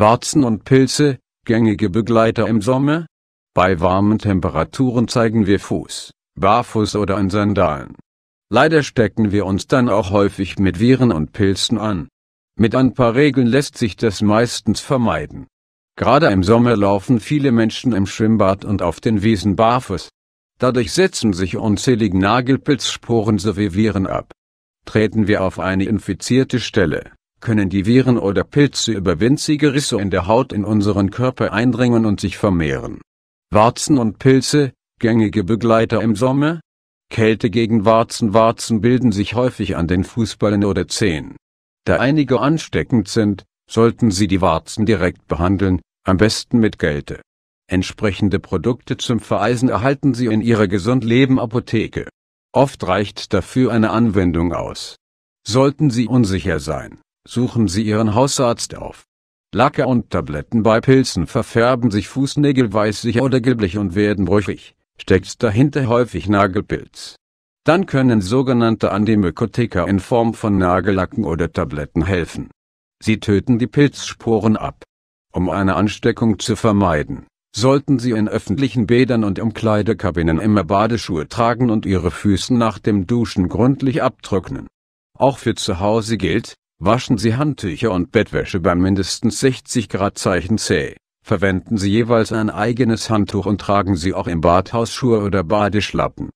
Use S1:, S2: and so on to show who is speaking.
S1: Warzen und Pilze, gängige Begleiter im Sommer? Bei warmen Temperaturen zeigen wir Fuß, barfuß oder in Sandalen. Leider stecken wir uns dann auch häufig mit Viren und Pilzen an. Mit ein paar Regeln lässt sich das meistens vermeiden. Gerade im Sommer laufen viele Menschen im Schwimmbad und auf den Wiesen barfuß. Dadurch setzen sich unzählige Nagelpilzsporen sowie Viren ab. Treten wir auf eine infizierte Stelle, können die Viren oder Pilze über winzige Risse in der Haut in unseren Körper eindringen und sich vermehren. Warzen und Pilze, gängige Begleiter im Sommer? Kälte gegen Warzen Warzen bilden sich häufig an den Fußballen oder Zehen. Da einige ansteckend sind, sollten Sie die Warzen direkt behandeln, am besten mit Gelte. Entsprechende Produkte zum Vereisen erhalten Sie in Ihrer Gesundleben Apotheke. Oft reicht dafür eine Anwendung aus. Sollten Sie unsicher sein, suchen Sie Ihren Hausarzt auf. Lacke und Tabletten bei Pilzen verfärben sich Fußnägel weißlich oder gelblich und werden brüchig, steckt dahinter häufig Nagelpilz. Dann können sogenannte Antimykotika in Form von Nagellacken oder Tabletten helfen. Sie töten die Pilzsporen ab. Um eine Ansteckung zu vermeiden, sollten Sie in öffentlichen Bädern und Umkleidekabinen immer Badeschuhe tragen und Ihre Füße nach dem Duschen gründlich abtrocknen. Auch für zu Hause gilt, waschen Sie Handtücher und Bettwäsche bei mindestens 60 Grad Zeichen C. Verwenden Sie jeweils ein eigenes Handtuch und tragen Sie auch im Bad Hausschuhe oder Badeschlappen.